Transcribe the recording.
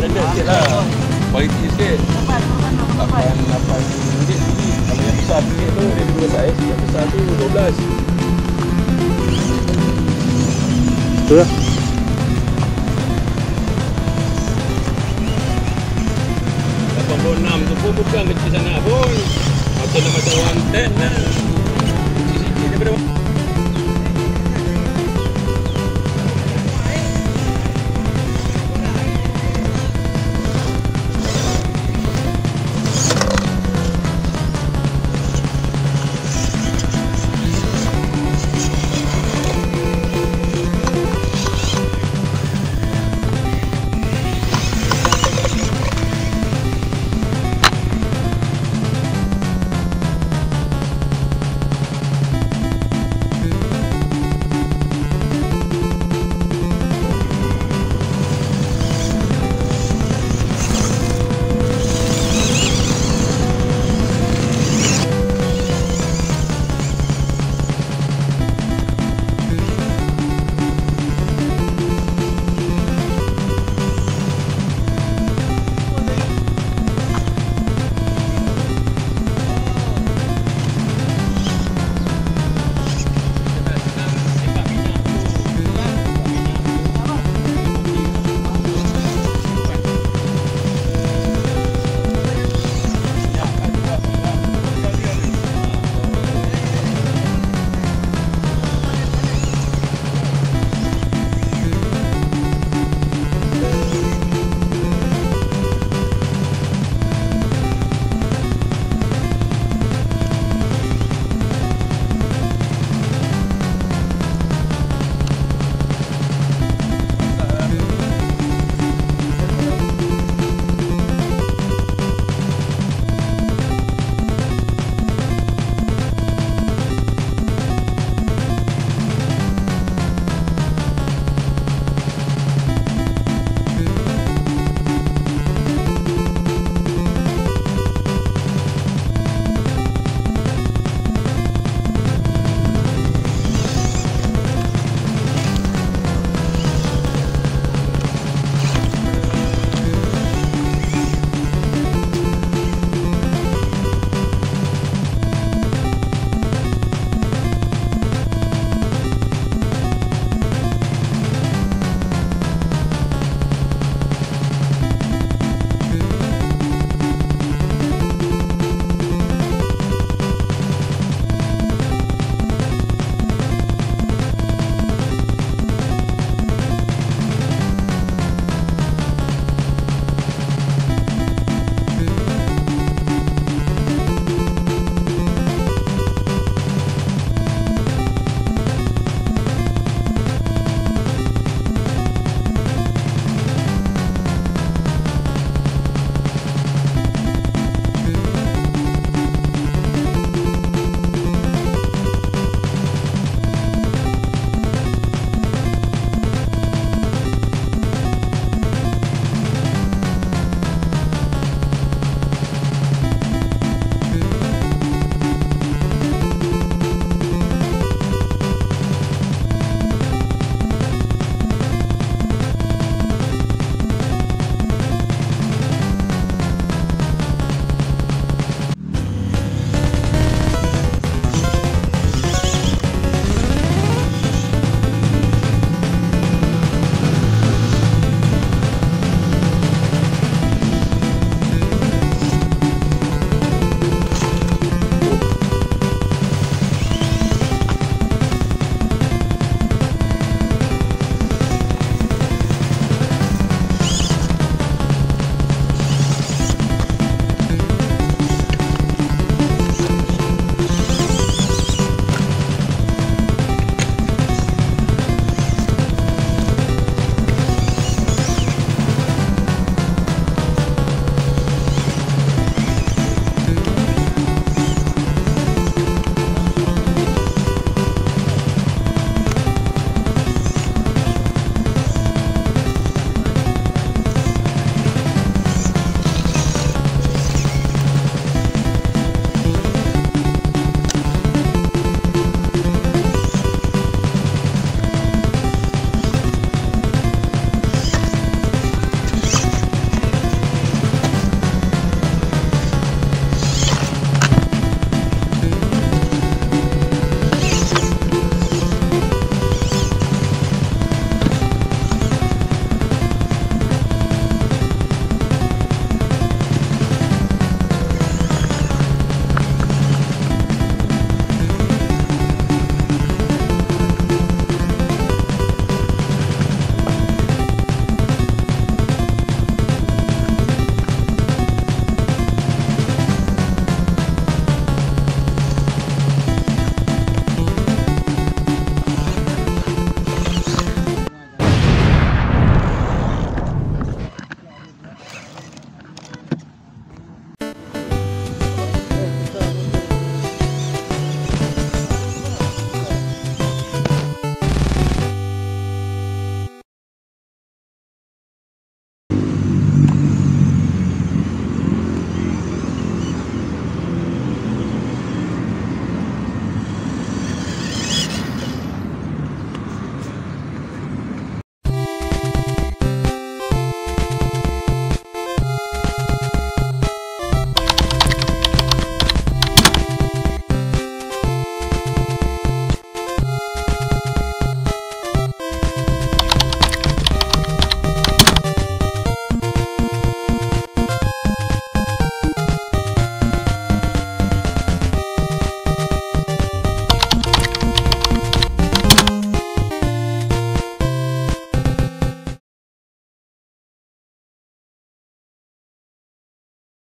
Standard sikit lah. Quality sikit. Lapan Lapan ringgit lagi Kalau yang besar sikit tu Dia dua saiz Yang besar tu 12 Betul lah enam tu pun bukan kecil sangat pun. Macam macam one ten lah. Kecil sikit daripada